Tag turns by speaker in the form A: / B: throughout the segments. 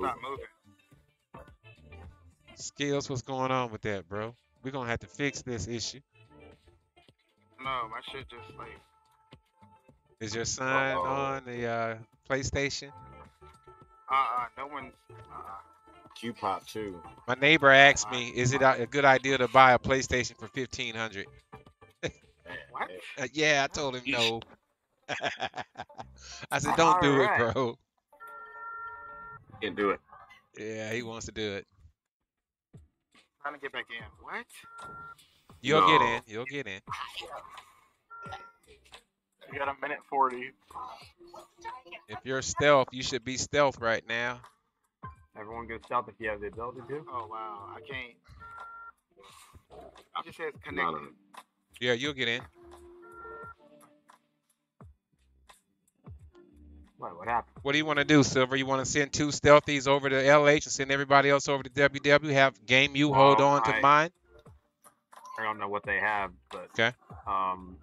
A: not moving.
B: Skills, what's going on with that, bro? We're gonna have to fix this issue.
A: No, my shit just like.
B: Is your son
C: Uh-oh.
B: on the uh, PlayStation?
A: Uh, uh no one's. Uh,
C: Q pop too.
B: My neighbor asked me, "Is it a a good idea to buy a PlayStation for fifteen hundred?
C: Man,
A: What?
B: Uh, yeah, I told him no. I said, "Don't do it, bro."
C: Can't do it.
B: Yeah, he wants to do it.
A: trying to get back in. What?
B: You'll get in. You'll get in.
D: You got a minute 40.
B: If you're stealth, you should be stealth right now.
E: Everyone go stealth if you have the ability to.
A: Oh wow, I can't. It just says connected.
B: Yeah, you'll get in.
E: What? What happened?
B: What do you want to do, Silver? You want to send two stealthies over to LH and send everybody else over to WW? Have game you hold
E: Well,
B: on to
E: I-
B: mine?
E: I don't know what they have, but
B: Okay.
E: um,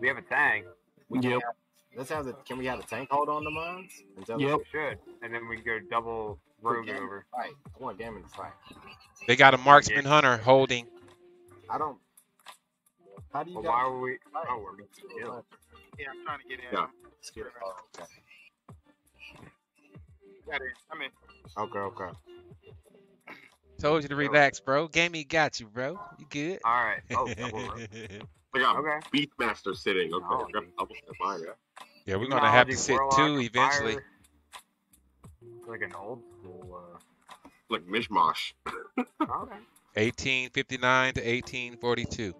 E: we have a tank.
C: We can
D: Yep.
C: have, let's have the. Can we have a tank hold on to mines? Until
D: Yep.
E: We should, and then we can go double rogue over.
C: Fight. I want Gaming to fight.
B: They got a marksman hunter holding.
C: I don't. How do you
E: But
C: guys
E: why were we?
C: fight?
E: Oh, we're being killed.
A: Yeah, I'm trying to get in.
C: Yeah. Skip. Oh, okay.
A: Got in. I'm in.
C: Okay. Okay.
B: Told you to relax, bro. Gamey got you, bro. You good?
E: All right. Oh, double rogue.
F: I got
E: Okay.
F: Beastmaster sitting. Okay,
E: Oh,
F: okay. I'll put that mine, yeah.
B: yeah, we're gonna have to sit
E: warlock,
B: two
E: and
B: eventually.
E: fire. Like an old school. Uh,
F: Like mishmash.
E: okay.
B: 1859 to 1842.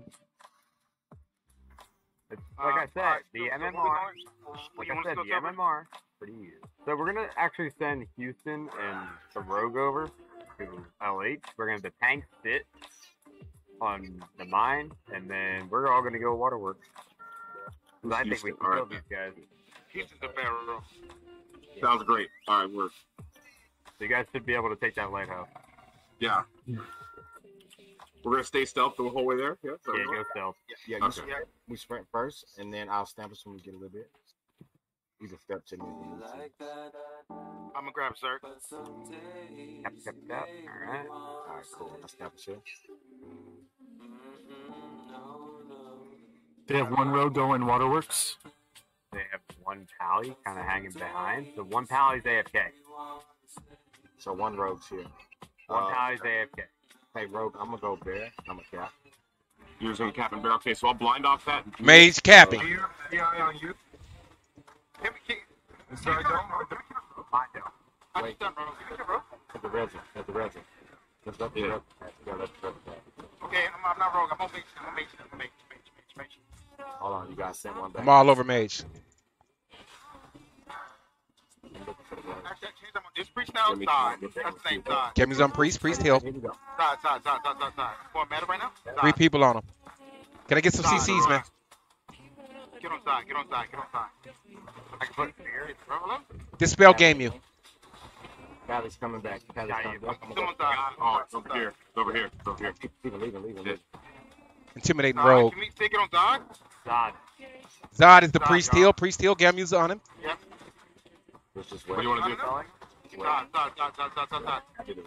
E: It's, like I
A: Uh,
E: said,
A: alright,
E: the
A: so- so where we
E: MMR. Like I said, the
A: cover?
E: MMR. Pretty easy. So we're gonna actually send Houston and the Rogue over to LH. We're gonna have the tank sit on the mine, and then we're all gonna go waterworks. I think we
F: Houston,
E: can kill
F: alright.
E: these guys.
A: Houston's a barrel.
F: Sounds great. All right, we're
E: So you guys should be able to take that lighthouse.
F: yeah. We're gonna stay stealth the whole way there. Yeah. so-
E: Yeah, go stealth.
C: Yeah. You
F: Okay.
C: sprint, we sprint first, and then I'll stamp us when we get a little bit. You can step to me. when you see.
A: I'm gonna grab Zerk.
E: Tap, tap, tap. All right.
C: All right. Cool. I stamp us here.
D: They have one row going waterworks.
E: They have one pally kind of hanging behind. So one pally's AFK.
C: So one rogue's here.
E: One
C: Uh,
E: pally's AFK.
C: Hey, rogue. I'm gonna go bear. I'm a cap.
F: You're using cap and bear. Okay, so I'll blind off that.
B: Mage capping.
A: You, yeah, on you. Can we keep? Sorry, don't.
E: Mine down.
A: I
C: Wait.
A: just done, bro. Give me the rope.
C: At the resin. At the resin. Let's let the
F: Yeah.
C: resin. Yeah, let's let the
A: Okay, I'm, I'm not rogue. I'm on mage. I'm on mage. I'm on mage. Mage. Mage. Mage.
C: Hold on. You guys sent one back.
B: I'm all over Mage.
C: I'm looking for the resin.
A: Actually, change them on this priest now.
F: Let me-
A: Side. That's the same side.
B: Get me some priest, priest hill.
C: Here we go.
A: Side. Side. Side. Side. Side. Side. Going meta right now.
B: Three people on him. Can I get some
A: Side.
B: CCs, man?
A: Get on side. Get on side. Get on side. I can put here. Roll.
B: Dispel Gameu.
C: Pally's coming back. Pally's
E: Yeah,
C: coming back. I'm
A: Still on side.
F: Oh, it's over here. It's over here. It's over here.
C: go. Leave him, leave him, leave him, leave him.
B: Intimidating
A: Side.
B: rogue.
A: Can we take it on side?
E: Zod.
B: Zod is the
A: Zod,
B: priest
A: Zod.
B: hill. Priest hill. Gameu's on him.
A: Yep.
C: Let's just
F: What do you want to do?
A: Side. Side. Side. Side. Side. Side. Side.
C: to the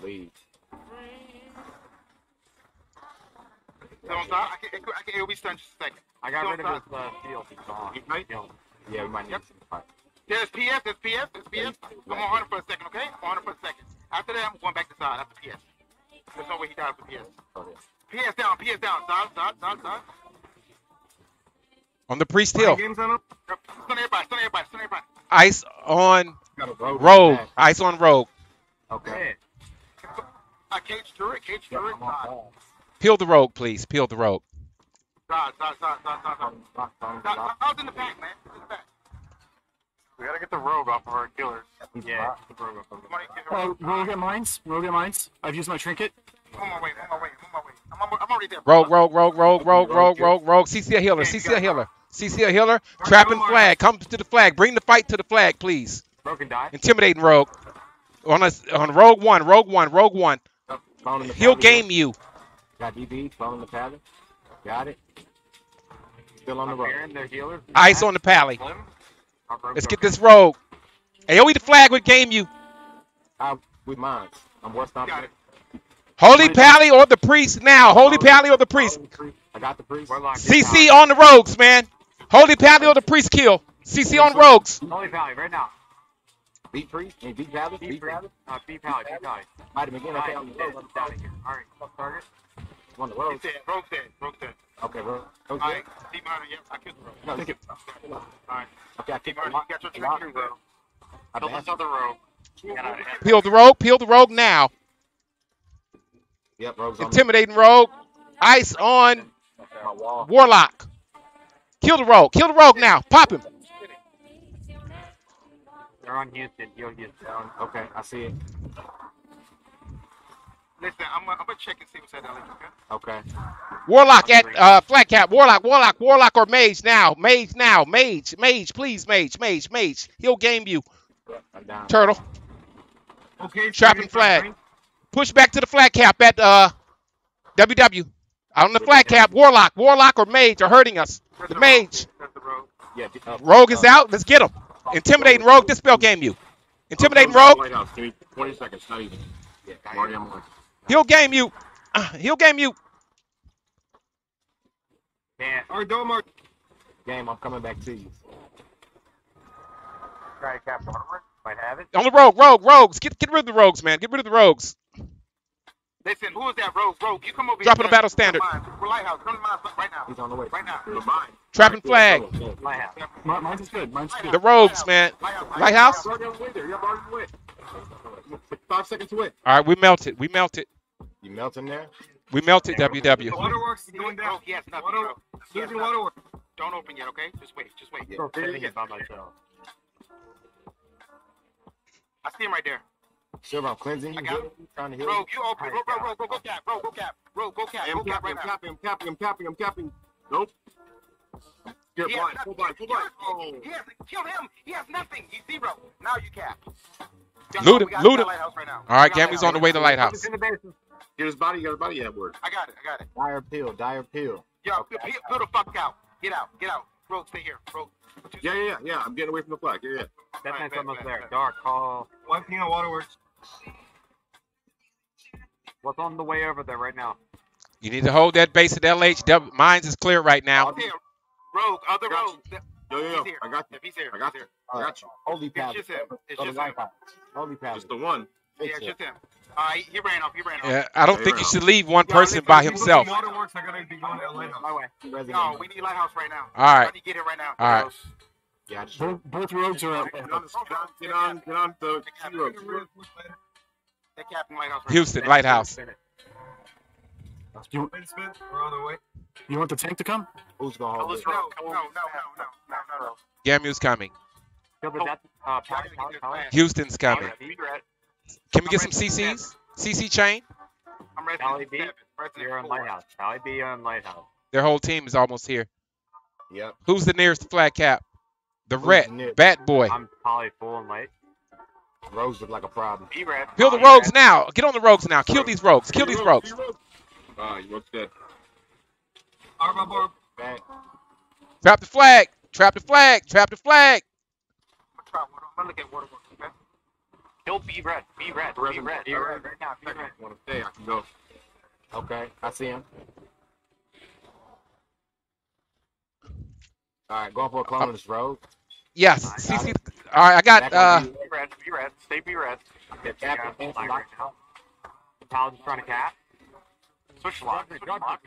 C: lead.
A: Still on side. I can. I can. It'll be stunned just a second.
E: I got
A: Still
E: rid of
A: on
E: his uh, shield. He's gone.
F: You tight?
E: Killed.
C: Yeah, we might need
A: Yep.
C: some fight.
A: There's PS, there's PS, there's PS. I'm on Hunter for a second, okay? I'm on Hunter for a second. After that, I'm going back to side after PS. There's no way he dies for PS.
C: Okay.
A: PS down, PS down, side, side, side, side.
B: On the priest hill.
A: Games on him. Stun everybody, stun everybody, stun everybody.
B: Ice on
C: Got rogue.
B: rogue. Ice on rogue.
C: Okay.
E: Hey,
A: I cage Druid, cage
C: Yeah,
A: Druid,
C: I'm on
A: side,
C: ball.
B: Peel the rope, please. Peel the rope.
A: side, side, side, side, side, side.
C: Lock, lock,
A: Side. Side's in the back, man. In the back.
E: we gotta get the rogue off of our killers.
C: He's
E: Yeah,
C: locked.
E: get the rogue off of
A: Somebody get
D: Oh,
A: rogue.
D: rogue at mines. Rogue at mines. I've used my trinket.
A: I'm on my way, I'm on my way, I'm on my way. I'm, on, I'm already there.
B: Rogue, rogue, rogue, rogue, rogue, rogue, rogue, rogue. CC a healer. CC a healer. CC a healer. Trapping flag. Come to the flag. Bring the fight to the flag, please.
E: Broken die.
B: Intimidating rogue. On us on rogue one. Rogue one. Rogue one.
C: Phone in the
B: He'll Gameu.
C: Got DB. Phone in the pally. Got it. Still on the
E: I'm
C: road.
E: hearing their healers.
B: Ice on the pally.
E: Slim. Our rogue's
B: Let's get this rogue. AOE the flag with Gameu.
C: I with mine. I'm what's not.
A: Got it.
B: Holy Pally or the priest now. Holy Pally or the priest.
C: I got the priest.
B: CC on the rogues, man. Holy Pally or the priest kill. CC on rogues.
E: Holy Pally right now.
C: Beat priest. And beat Palace.
E: Beat
C: Beat
E: free. Uh, beat Pally. Beat Pally.
C: Might have been getting okay.
E: Alright,
C: on the
E: dead.
C: road.
E: He's down here. Alright, target.
C: One of the
A: He's
C: roads.
A: dead. Rogue's dead. Rogue's dead.
C: Okay, bro.
A: All
C: Okay.
A: right. Deep miner. Yep. I killed the rogue.
C: No,
F: Take it.
A: All right.
C: Okay, I
A: Deep
C: keep
A: miner. You got your trick here, bro.
C: I
E: Kill this other rogue. Get out of here.
B: Peel the rogue. Peel the rogue now.
C: Yep, rogues on
B: Intimidating rogue. Ice on
C: my wall.
B: Warlock. Kill the rogue. Kill the rogue now. Pop him.
E: They're on Houston. Heal Houston.
C: Okay, I see it.
A: Listen, I'm gonna I'm gonna check and see what's at LA. Okay.
C: Okay.
B: Warlock at uh, flat cap. Warlock. Warlock. Warlock or mage now. Mage now. Mage. Mage. Please. Mage. Mage. Mage. He'll Gameu.
C: I'm down.
B: Turtle.
A: Okay.
B: Trapping flag. Push back to the flat cap at uh WW. On the flat cap. Warlock. Warlock or mage are hurting us. The mage.
A: Rogue.
C: Yeah.
B: Rogue is out. Let's get him. Intimidating rogue. This spell Gameu. Intimidating rogue.
F: come to. Give me 20 seconds. Not even.
C: Yeah,
F: I'm already on one.
B: He'll Gameu. Uh, he'll Gameu.
E: Can't.
A: All right, don't.
C: Game, I'm coming back to you.
E: Try to cap waterwork. Might have it.
B: On the rogue. Rogue. Rogues. Get get rid of the rogues, man. Get rid of the rogues.
A: Listen, who is that rogue? Rogue, you come over
B: Dropping
A: here.
B: the battle standard.
A: We're lighthouse. Come to mine right now.
C: He's on the way.
A: Right now.
F: The mine.
B: Trapping flag.
E: Lighthouse.
D: Mine's good. Mine's good.
B: The rogues, man. Lighthouse.
F: You're already on the way there. You're already on the way. Five seconds away.
B: All right, we melted. We melted.
C: You melting there?
B: We melted. WW.
A: Waterworks is going down. Oh, yes, nothing,
G: Water-
A: bro. Yes,
G: Losing
A: nothing.
G: waterworks.
A: Don't open yet, okay? Just wait. Just wait.
E: Still sitting it by myself.
A: I see him right there.
C: Silver, I'm cleansing you.
A: I got
C: healing you, Trying to heal you.
A: Rogue, you open. Rogue, rogue, rogue, bro, go cap. Rogue, go cap. Rogue, go cap.
F: Hey,
A: Go
F: I'm
A: cap
F: capping,
A: right
F: I'm
A: now.
F: capping, I'm capping, I'm capping, I'm capping. Nope. Get
A: He has
F: blind,
A: nothing.
F: full blind, full blind.
A: He
F: Oh.
A: has, kill him. He has nothing. He's zero. Now you cap. Young
B: Loot
A: Rogue,
B: him,
A: we got-
B: loot
A: we
B: him.
A: Right now.
B: All right,
A: We
B: Gammy's on the way to lighthouse.
E: In the basement.
F: Get his body, get his body, yeah, word.
A: now. I got it. I got it.
C: Dire pill, dire pill.
A: Yo,
C: Okay.
A: peel, peel the fuck out. Get out. Get out. Rogue, stay here. Rogue.
F: Yeah, yeah, yeah, yeah. I'm getting away from the flag. Yeah, yeah.
E: That
A: Alright,
E: man's
A: bet,
E: almost
A: bet,
E: there.
A: bet.
E: Dark call.
G: Wiping out waterworks.
E: What's on the way over there right now?
B: You need to hold that base at LH. Mines is clear right now.
A: Seconds. Rogue, other
F: Got
A: rogue. Th-
F: Yo, yo, yo.
A: here.
F: I got you.
A: If he's here.
F: I got
A: he's
F: you.
A: here.
F: I got you.
C: Holy
A: It's just him. It's just him.
C: Holy palace.
F: Just the one.
A: Yeah, it's just him. All right, he ran off. He ran off.
B: Yeah, I don't
F: Hey,
B: think you
F: Ralph.
B: should leave one
A: Yeah,
B: person
A: listen,
B: by himself.
G: Waterworks are gonna be going to LA.
E: My way.
A: No, we need Lighthouse right now.
B: All right.
A: I need to get here right now.
B: All right.
C: Yeah, just
D: Both, both roads are up.
F: Get on, get on, get on, get the zero.
A: That Captain Lighthouse.
B: Houston, Lighthouse.
D: You,
G: Wait, Smith, we're on the way.
D: you want the tank to come?
C: Who's gonna
A: now. No, no, no, no, no, no, no, no.
B: Gameu's coming.
E: Kill the death. Uh.
B: Houston's coming.
E: Be red.
B: Can we get some CCs? CC chain?
A: I'm ready
E: Pally B. You're on. Lighthouse. Pally B on Lighthouse.
B: Their whole team is almost here.
C: Yep.
B: Who's the nearest flag cap? The
C: Who's
B: red
C: near-
B: bat boy.
E: I'm Pally full and light.
C: Rose look like a problem.
E: Be red.
B: Kill the rogues now. Get on the rogues now. Kill these rogues. Kill these rogues.
F: Ah, you look dead.
G: Arma Borg.
C: Back.
B: Trap the flag. Trap the flag. Trap the flag.
A: I'm gonna try water. I'm gonna look at waterworks. Okay.
E: Kill B red. Be red. Be
F: Resident-
E: red. Be red. Right now. Be red.
F: Want to stay? I can go.
C: Okay, I see him. All right, going for a clone on this road.
B: Yes. CC. All right. I got.
C: Back
B: Uh.
C: on you.
E: Be red. Be red. Stay be red.
C: Get
E: Yeah,
C: tapped.
E: I'm fine right now. Paladin's trying to cap. Switch lock. Switch lock.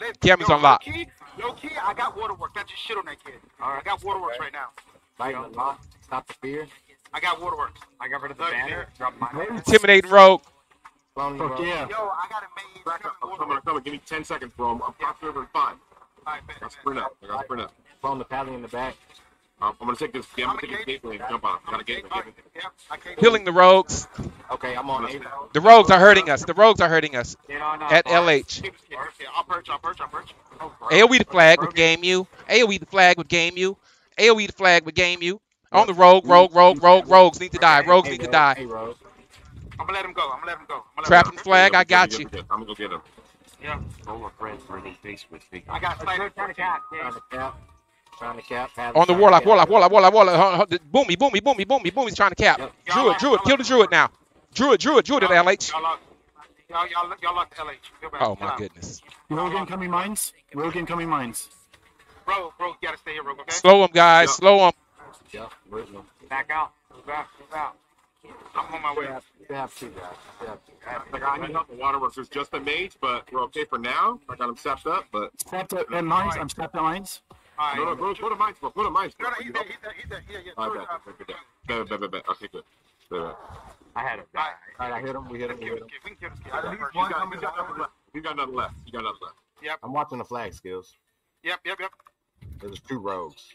A: Listen,
B: Cameras
A: yo,
B: on lock.
A: Low key, low key, I got waterworks. That's just shit on that kid. I got waterworks right now.
C: Lighten the lock. Stop the fear.
A: I got waterworks.
E: I got rid of the banner. Drop my.
B: Intimidating rogue.
C: Clone
D: Fuck
C: road.
D: yeah.
A: Yo, I got a main.
F: Back up. I'm coming, I'm coming. Give me 10 seconds, bro. I'm popping over in five.
A: Alright, bet,
F: I got sprint up. I got sprint up.
C: Clone the paddling in the back.
F: Um, I'm gonna take this. Yeah, I'm
A: I'm
F: gonna take this
A: gateway.
F: gateway and jump on. Got a
A: a
F: gateway.
A: alright, yeah,
B: Killing the rogues.
C: Okay, I'm on eight.
B: The rogues are hurting us. The rogues are hurting us.
E: Get on, uh,
B: At. LH.
A: Yeah, I'll perch, I'll perch, I'll perch.
B: AOE the flag with Gameu. AOE the flag with Gameu. AOE the flag with Gameu. On the rogue, rogue, rogue, rogue, rogues need to die. Rogues need to die.
C: Hey,
A: I'm gonna let him go. I'm gonna let him go. I'm gonna let
B: Trapping
A: him
B: flag, I got you.
F: I'm gonna go get him. Yeah.
E: Roll a friend for the face with big.
A: I got
E: Trying
A: slider.
E: to cap.
C: Trying to cap. Trying to cap. paddling,
B: On the
C: trying
B: warlock, warlock, warlock, warlock, warlock. Huh, huh, Boomy, boomy, boomy, boomy, boomy's trying to cap.
C: Yep.
B: Druid, druid, kill the druid now. Druid, Druid, Druid at LH.
A: Y'all. Y'all, y'all, y'all lost to LH.
B: Oh my goodness.
D: Rogue incoming mines. Rogue incoming mines.
A: Bro, bro, you gotta stay here, bro, okay?
B: Slow him, guys.
F: Yeah.
B: Slow him.
C: Yep.
E: Back out. Move out. Move out.
A: I'm on my way.
C: They have, they have two guys. They have two.
F: Like I need help with waterworks. There's just a mage, but we're okay for now. I got him stepped up, but
D: Stepped up at mines. I'm stepped at mines.
A: All
F: no, no, go, go to mines, bro. Go to mines.
A: No, no, he's there, he's there, he's there, yeah, yeah.
F: I
A: George,
F: bet. Bet, bet, bet, bet, bet, bet. Okay, good. Bet, bet.
E: I had him.
A: All right.
C: All right, I hit him. We hit him.
A: Let's
C: We
A: kill
C: hit
A: this
C: him.
A: kid. We can kill this kid.
G: At
A: First.
G: least
F: He's
G: one
F: got,
G: coming
F: he's got nothing left. He's got nothing left. He's got nothing left.
C: I'm watching the flag skills.
A: Yep, yep, yep.
C: There's two rogues.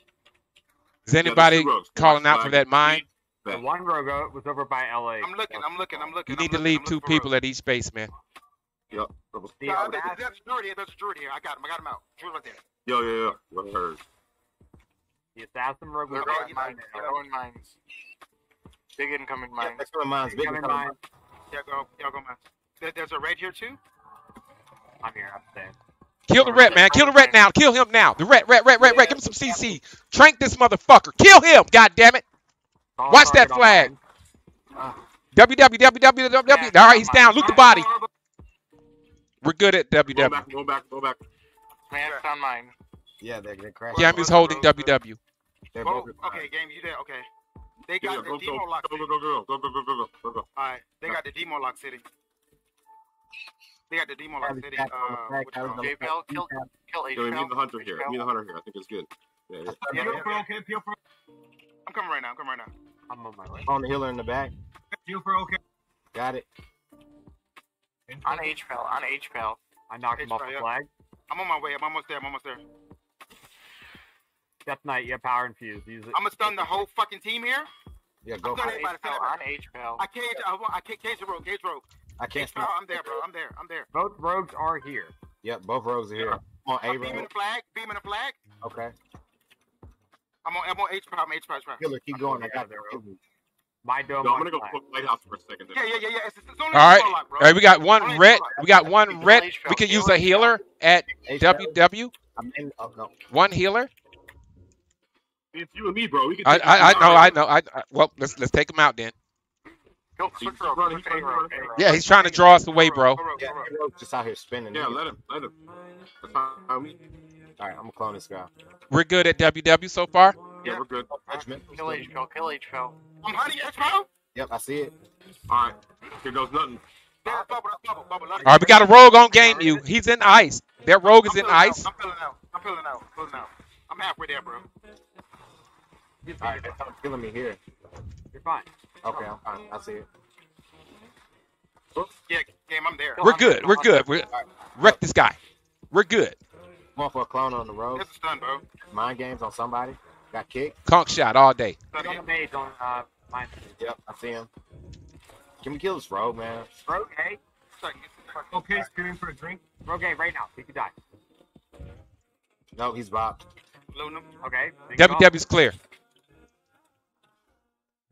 B: Is anybody
F: two
B: calling out for that mine?
E: The one rogue was over by LA.
A: I'm looking, I'm looking, I'm looking.
B: You need
A: I'm
B: to
A: looking,
B: leave two people
A: Rose.
B: at each base, man.
F: Yep. Double-
E: The
A: No,
E: Audacity-
A: there's, there's a druid here, there's druid here. I got him, I got him out. Druid right there.
F: Yo, yo, yo. What hers?
E: The assassin rogue
A: They're going mines.
E: LA.
A: They're going mines. Big incoming
C: Yeah, next one mine's big.
E: Incoming
C: incoming
E: mine.
A: Yeah, go, y'all go mines. There, there's a red here too.
E: I'm here. I'm staying.
B: Kill the ret, man. Kill the ret now. Kill him now. The ret, ret, ret, ret, ret. Give him some CC. Trank this motherfucker. Kill him. God damn it. Watch that
E: target on
B: flag.
E: mine.
B: www. All right, he's down. Loot the body. We're good at
F: Go
B: WW.
F: back, go back, go back.
A: Man, found mine.
C: Yeah, they're, they're crashing.
B: Yeah, I'm just holding WW.
C: They're
A: Oh, okay, game, you there? Okay. They got
F: go,
A: the
F: go,
A: demo
F: go,
A: lock.
F: go,
A: sitting.
F: go, go, go, go, go, go, go, go, go.
A: All right, they got the demo lock sitting. They got the demo lock sitting. Uh, what you call it?
C: Bell,
A: kill, kill
F: Yo, we need the hunter here. We need the hunter here. I think it's good. Yeah, yeah.
A: Yeah,
G: Peel
A: yeah, yeah.
G: okay. Peel for
A: I'm coming right now. I'm coming right now.
E: I'm on my way.
C: on the healer in the back.
G: peel for okay.
C: Got it.
A: On H pal. On H pal.
E: I knocked him off the
A: yeah.
E: flag.
A: I'm on my way. I'm almost there. I'm almost there.
E: Death Knight, you have power infused. Use it.
A: I'm gonna stun the whole fucking team here.
C: Yeah, go
A: I'm
C: for
A: done
C: it.
A: everybody. On H pal. I cage. I, want- I cage, cage the rogue. Cage rogue.
C: I can't
A: H pal. I'm there, bro. I'm there. I'm there.
E: Both rogues are here.
C: Yep, both rogues are here. I'm on A
A: I'm beaming the flag. Beaming the flag.
C: Okay.
A: I'm on. I'm on H pal. I'm H pal. H pal.
C: Healer, keep going. I got
E: there,
C: there.
E: My dome.
F: Yo, I'm gonna go
E: flag.
F: put lighthouse for a second.
A: Yeah, yeah, yeah, yeah. It's, it's only
B: All right.
A: demo lock, bro.
B: All right, we got one
A: demo
B: ret. We got one ret. We could use a healer at
C: H
B: WW.
C: I'm in. Oh, no.
B: One healer.
F: It's you and me, bro. We can.
B: I,
F: take
B: I, I know. I know. I, I well, let's let's take him out then.
A: Go
F: He's
A: switch
F: running, he's running,
A: rogue.
F: he's
A: A rogue.
B: Yeah, he's trying to draw us away, bro.
C: Yeah,
A: go rogue.
C: the rogue's just out here spinning.
F: Yeah, let him, let him. That's fine.
C: All right, I'm gonna clone this guy.
B: We're good at WW so far.
F: Yeah, we're good.
C: Judgment.
A: Kill H pal. Kill H pal. I'm hunting H pal.
C: Yep, I see it.
F: All right. Here goes nothing.
A: There's bubble. That's bubble. Bubble.
B: All right, we got a rogue on Gameu. He's in ice. That rogue is in
A: filling out.
B: ice.
A: I'm filling out. I'm filling out. Filling out. I'm halfway there, bro.
C: All right, they're killing me here.
E: You're fine.
C: Okay, I'm fine. I see it. Oops.
A: Yeah, game. I'm there.
B: We're good. We're good. We're wreck this guy. We're good.
C: Going for a clone on the road.
A: It's a stun, bro.
C: Mind games on somebody. Got kicked.
B: Conk shot all day.
A: Stun
E: He's on the mage on uh, mine.
C: Yep, I see him. Can we kill this rogue, man?
E: Rogue A.
A: Second, get the
G: Okay, screaming for a drink.
E: Rogue A right now. He could die.
C: No, he's bopped.
A: Loon.
E: Okay. big call.
B: WW's clear.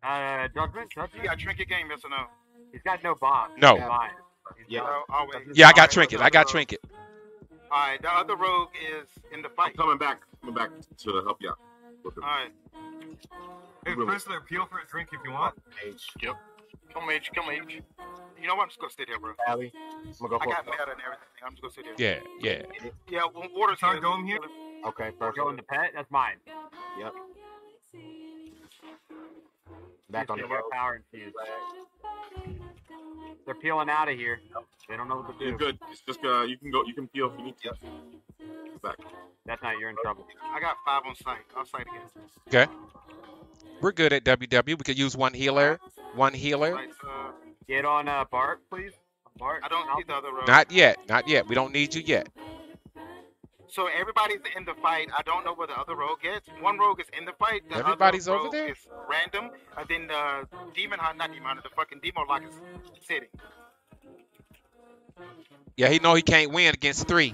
E: Uh, judgment.
A: You got trinket game, yes or no?
E: He's got no bomb.
B: No.
E: Fine.
C: Yeah.
E: got-
A: Bro.
B: Yeah, I got trinket. I got trinket.
A: All right, the other rogue is in the
F: I'm
A: fight.
F: coming back. Coming back to help you out.
A: All right.
G: Hey,
F: Really?
G: Frizzler, peel for a drink if you want.
C: H.
A: Kill mage, kill mage. You know what? I'm just gonna sit here, bro.
C: Alley. I'm gonna go
A: I
C: for
A: got meta and everything. I'm just gonna sit here.
B: Yeah, yeah.
A: Yeah, when water's
G: Start
A: here.
G: dome here?
C: Okay, perfect.
E: Going to pet. That's mine.
C: Yep. Back on the road.
E: power infused. They're peeling out of here. They don't know what to
F: You're
E: do.
F: good. It's just uh, you can go. You can peel if you need to. Back.
E: That's not. You're in trouble.
A: I got five on site. I'll site again.
B: Okay. We're good at WW. We could use one healer. One healer.
A: Right, uh,
E: Get on uh, Bart, please. Bart.
A: I don't see the other rogue.
B: Not yet. Not yet. We don't need you yet.
A: So everybody's in the fight. I don't know where the other rogue is. One rogue is in the fight. The other
B: Everybody's over
A: rogue
B: there?
A: Is random. And then the demon hunt, not demon hunter, the fucking demo lock is sitting.
B: Yeah, he know he can't win against three.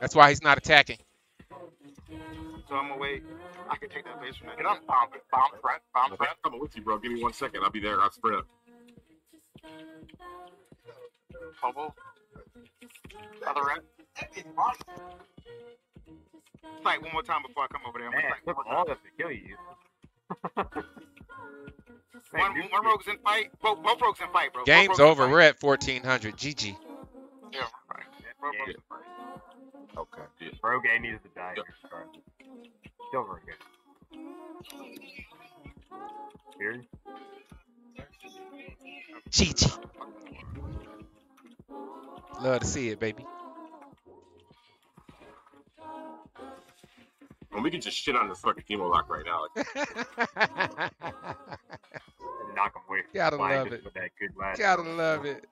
B: That's why he's not attacking.
A: So I'm gonna wait. I can take that base from that. Get on bomb, bomb threat, bomb
F: I'm coming with you, bro. Give me one second. I'll be there. I'll spread.
A: Bubble. Other red. Fight one more time before I come over there. I'm gonna
E: it
A: fight one more
E: all
A: time.
E: this to kill you.
A: One, one rogue's in fight. Both, both rogues in fight, bro.
B: Game's over. We're at 1400. GG.
A: Yeah, right. Both rogues in fight.
C: Okay.
E: Rogue A needs to die. in this card. Silver good. Here.
B: GG. Love to see it, baby.
F: And we can just shit on this fucking Demo lock right now. Like,
E: knock him away.
B: Gotta love it.
E: With that good lad.
B: Gotta love it.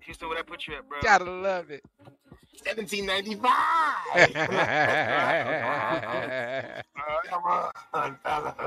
A: Houston, where that put you at, bro?
B: Gotta love it.
C: 1795.